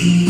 mm